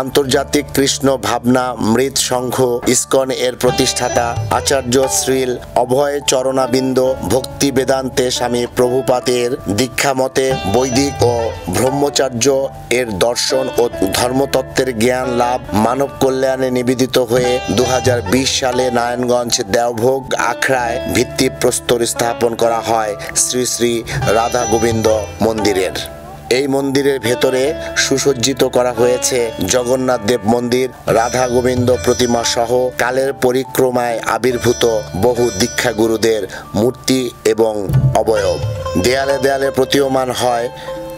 আন্তর্জাতিক কৃষ্ণ ভাবনা মৃত সংঘ ইসকন এর প্রতিষ্ঠাতা আচার্য শ্রীল অভয় চরণাবিন্দ ভক্তি বেদান্তে স্বামী প্রভুপাতের দীক্ষামতে বৈদিক ও ব্রহ্মচার্য এর দর্শন ও ধর্মতত্ত্বের জ্ঞান লাভ মানব কল্যাণে নিবেদিত হয়ে দু হাজার বিশ সালে নারায়ণগঞ্জ দেওভোগ আখড়ায় ভিত্তি প্রস্তর স্থাপন করা হয় শ্রী শ্রী রাধা গোবিন্দ মন্দিরের। এই মন্দিরের ভেতরে সুসজ্জিত করা হয়েছে জগন্নাথ দেব মন্দির, রাধা গোবিন্দ প্রতিমা সহ কালের পরিক্রমায় আবির্ভূত বহু দীক্ষা গুরুদের মূর্তি এবং অবয়ব। দেয়ালে দেয়ালে প্রতীয়মান হয়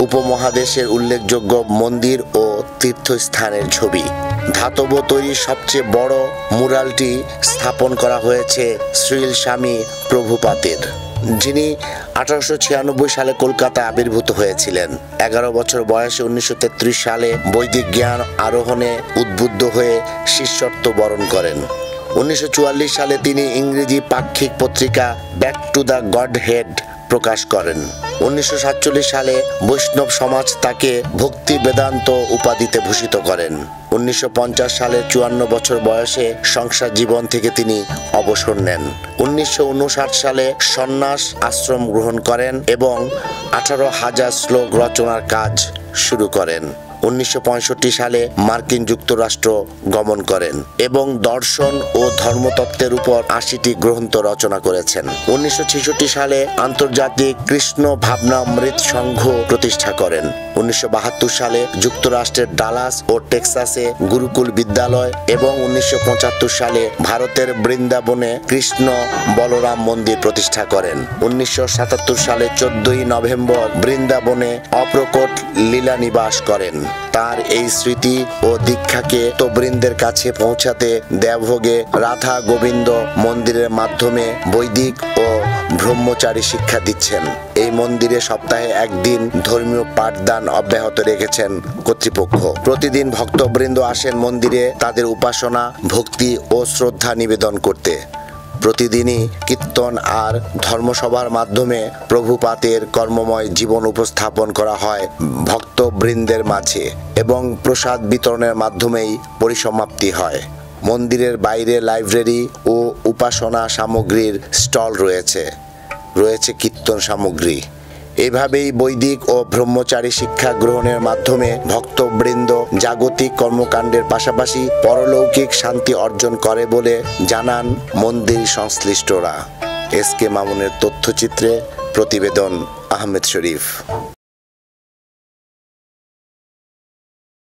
উপমহাদেশের উল্লেখযোগ্য মন্দির ও তীর্থস্থানের ছবি। ধাতব তৈরি সবচেয়ে বড় মুরালটি স্থাপন করা হয়েছে শ্রীল স্বামী প্রভুপাতের। যিনি আঠারোশো ছিয়ানব্বই সালে কলকাতা আবির্ভূত হয়েছিলেন। এগারো বছর বয়সে উনিশশো তেত্রিশ সালে বৈদিক জ্ঞান আরোহণে উদ্বুদ্ধ হয়ে শিষ্যত্ব বরণ করেন। উনিশশো চুয়াল্লিশ সালে তিনি ইংরেজি পাক্ষিক পত্রিকা back to the Godhead প্রকাশ করেন। উনিশশো সাতচল্লিশ সালে বৈষ্ণব সমাজ তাকে ভক্তি বেদান্ত উপাধিতে ভূষিত করেন। উনিশশো পঞ্চাশ সালে চুয়ান্ন বছর বয়সে সংসার জীবন থেকে তিনি অবসর নেন। উনিশশো উনষাট সালে সন্ন্যাস আশ্রম গ্রহণ করেন এবং আঠারো হাজার শ্লোক রচনার কাজ শুরু করেন। উনিশশো পঁয়ষট্টি সালে মার্কিন যুক্তরাষ্ট্র গমন করেন এবং দর্শন ও ধর্মতত্ত্বের উপর আশিটি গ্রন্থ রচনা করেছেন। উনিশশো ছেষট্টি সালে আন্তর্জাতিক কৃষ্ণ ভাবনামৃত সংঘ প্রতিষ্ঠা করেন। উনিশশো বাহাত্তর সালে যুক্তরাষ্ট্রের ডালাস ও টেক্সাসে গুরুকুল বিদ্যালয় এবং উনিশশো পঁচাত্তর সালে ভারতের বৃন্দাবনে কৃষ্ণ বলরাম মন্দির প্রতিষ্ঠা করেন। উনিশশো সাতাত্তর সালে চোদ্দই নভেম্বর বৃন্দাবনে অপ্রকট লীলা নিবাস করেন। তার এই স্মৃতি ও দীক্ষাকে তবৃন্দের কাছে পৌঁছাতে দেবভোগে রাধা গোবিন্দ মন্দিরের মাধ্যমে বৈদিক ও ব্রহ্মচারী শিক্ষা দিচ্ছেন। এই মন্দিরে সপ্তাহে একদিন ধর্মীয় পাঠদান অব্যাহত রেখেছেন কর্তৃপক্ষ। প্রতিদিন ভক্তবৃন্দ আসেন মন্দিরে তাদের উপাসনা, ভক্তি ও শ্রদ্ধা নিবেদন করতে। প্রতিদিনই কীর্তন আর ধর্মসভার মাধ্যমে প্রভুপাতের কর্মময় জীবন উপস্থাপন করা হয় ভক্তবৃন্দের মাঝে এবং প্রসাদ বিতরণের মাধ্যমেই পরিসমাপ্তি হয়। মন্দিরের বাইরে লাইব্রেরি ও উপাসনা সামগ্রীর স্টল রয়েছে। রয়েছে কীর্তন সামগ্রী। এভাবেই বৈদিক ও ব্রহ্মচারী শিক্ষা গ্রহণের মাধ্যমে ভক্তবৃন্দ জাগতিক কর্মকাণ্ডের পাশাপাশি পরলৌকিক শান্তি অর্জন করে বলে জানান মন্দির সংশ্লিষ্টরা। এস কে মামুনের তথ্যচিত্রে প্রতিবেদন আহমেদ শরীফ।